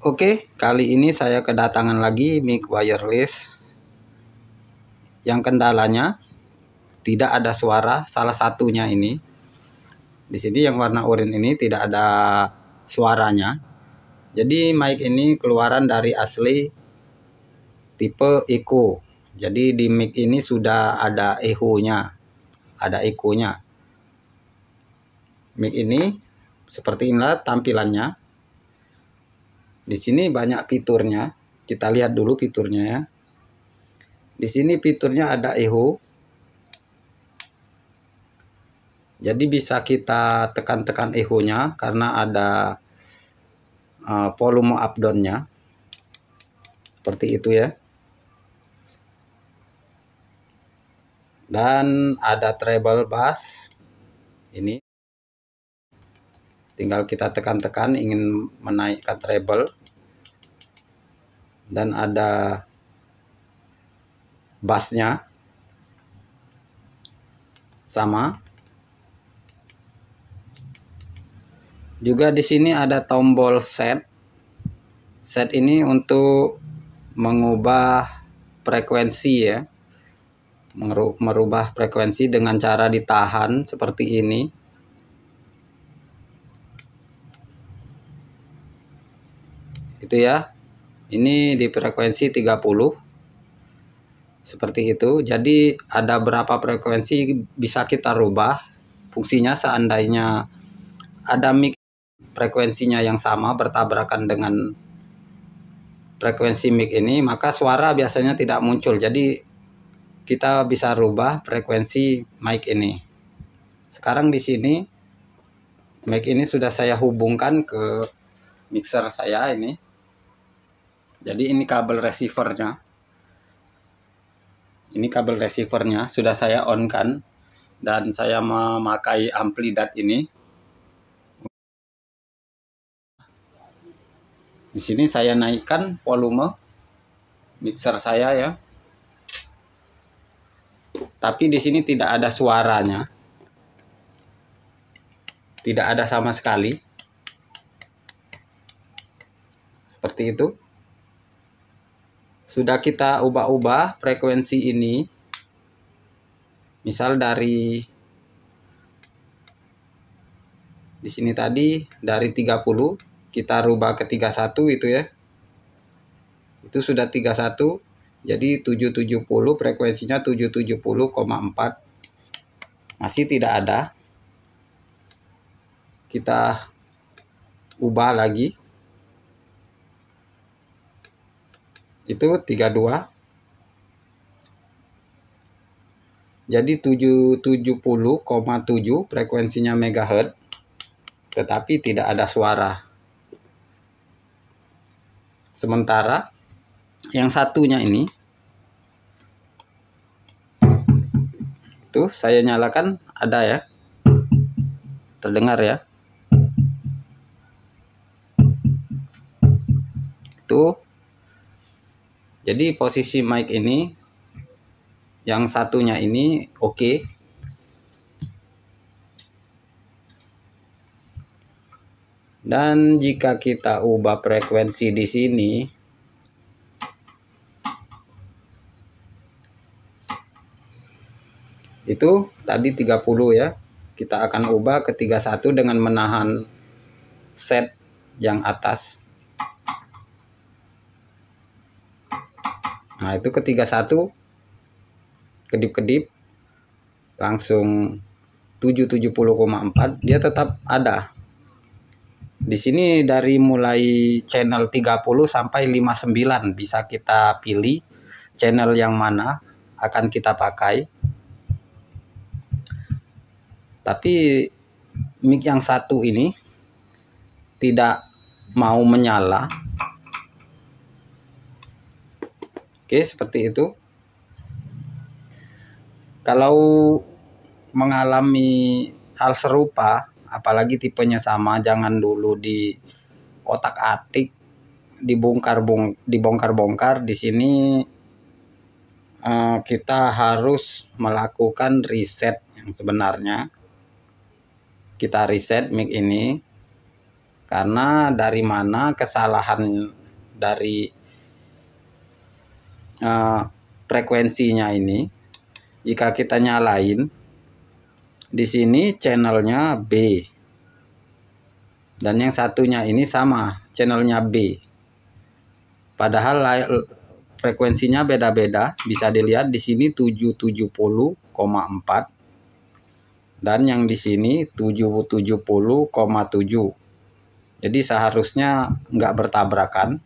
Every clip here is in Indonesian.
Oke, kali ini saya kedatangan lagi mic wireless yang kendalanya tidak ada suara salah satunya ini. Di sini yang warna oranye ini tidak ada suaranya. Jadi mic ini keluaran dari asli tipe echo. Jadi di mic ini sudah ada echo-nya. Ada echo-nya. Mic ini seperti inilah tampilannya di sini banyak fiturnya. Kita lihat dulu fiturnya ya. Di sini fiturnya ada echo. Jadi bisa kita tekan-tekan echo-nya karena ada uh, volume up down-nya. Seperti itu ya. Dan ada treble bass. Ini tinggal kita tekan-tekan ingin menaikkan treble dan ada bassnya. Sama. Juga di sini ada tombol set. Set ini untuk mengubah frekuensi ya. Merubah frekuensi dengan cara ditahan seperti ini. Itu ya ini di frekuensi 30 seperti itu. Jadi ada berapa frekuensi bisa kita rubah? Fungsinya seandainya ada mic frekuensinya yang sama bertabrakan dengan frekuensi mic ini maka suara biasanya tidak muncul. Jadi kita bisa rubah frekuensi mic ini. Sekarang di sini mic ini sudah saya hubungkan ke mixer saya ini jadi ini kabel receivernya. Ini kabel receivernya sudah saya on kan dan saya memakai amplidat ini. Di sini saya naikkan volume mixer saya ya. Tapi di sini tidak ada suaranya. Tidak ada sama sekali. Seperti itu sudah kita ubah-ubah frekuensi ini. Misal dari di sini tadi dari 30 kita rubah ke 31 itu ya. Itu sudah 31 jadi 770 frekuensinya 770,4 masih tidak ada. Kita ubah lagi itu 32 jadi 770,7 frekuensinya megahertz tetapi tidak ada suara. Sementara yang satunya ini tuh saya nyalakan ada ya. Terdengar ya? Tuh jadi posisi mic ini yang satunya ini oke. Okay. Dan jika kita ubah frekuensi di sini itu tadi 30 ya. Kita akan ubah ke 31 dengan menahan set yang atas. Nah, itu ketiga satu kedip-kedip langsung 770,4 dia tetap ada. Di sini dari mulai channel 30 sampai 59 bisa kita pilih channel yang mana akan kita pakai. Tapi mic yang satu ini tidak mau menyala Oke, seperti itu. Kalau mengalami hal serupa, apalagi tipenya sama, jangan dulu di otak-atik, dibongkar bong dibongkar-bongkar di sini uh, kita harus melakukan riset yang sebenarnya. Kita riset mic ini karena dari mana kesalahan dari uh, frekuensinya ini jika kita nyalain di sini channelnya B. Dan yang satunya ini sama channelnya B. Padahal frekuensinya beda-beda bisa dilihat di sini 770,4 dan yang di sini 770,7 jadi seharusnya nggak bertabrakan.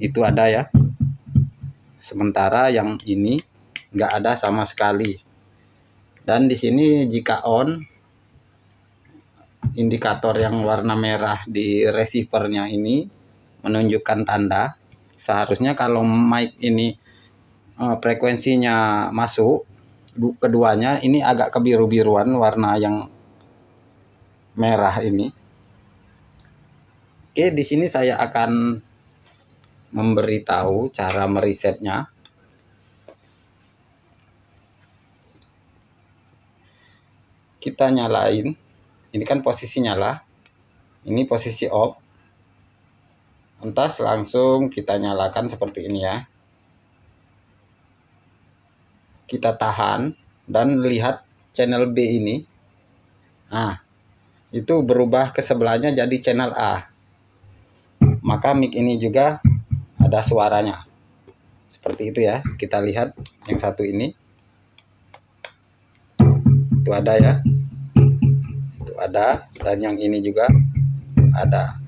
Itu ada ya sementara yang ini nggak ada sama sekali. Dan di sini jika on indikator yang warna merah di receivernya ini menunjukkan tanda. Seharusnya kalau mic ini uh, frekuensinya masuk keduanya ini agak kebiru-biruan warna yang merah ini. Oke di sini saya akan memberitahu cara merisetnya kita nyalain. Ini kan posisi nyala. Ini posisi off. Entas langsung kita nyalakan seperti ini ya. Kita tahan dan lihat channel B ini. Nah itu berubah ke sebelahnya jadi channel A. Maka mic ini juga ada suaranya. Seperti itu ya kita lihat yang satu ini. Itu ada ya. Itu ada dan yang ini juga ada.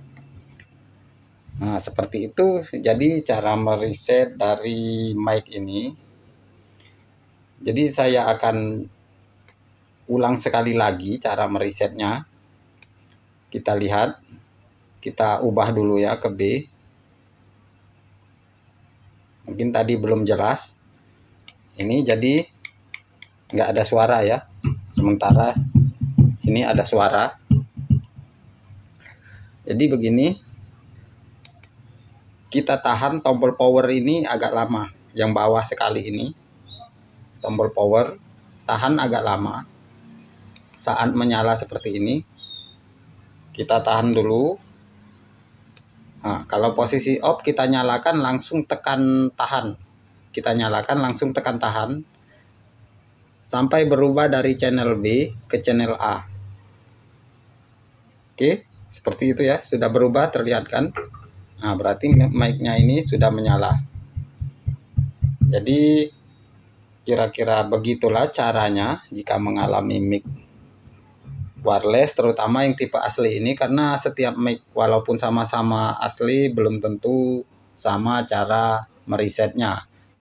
Nah seperti itu. Jadi cara mereset dari mic ini jadi saya akan ulang sekali lagi cara meresetnya kita lihat. Kita ubah dulu ya ke B mungkin tadi belum jelas. Ini jadi nggak ada suara ya. Sementara ini ada suara. Jadi begini kita tahan tombol power ini agak lama yang bawah sekali ini. Tombol power tahan agak lama. Saat menyala seperti ini kita tahan dulu nah, kalau posisi off kita nyalakan langsung tekan tahan kita nyalakan langsung tekan tahan sampai berubah dari channel B ke channel A. Oke, seperti itu ya, sudah berubah terlihat kan? Nah, berarti mic-nya ini sudah menyala. Jadi kira-kira begitulah caranya jika mengalami mic wireless terutama yang tipe asli ini karena setiap mic walaupun sama-sama asli belum tentu sama cara meresetnya.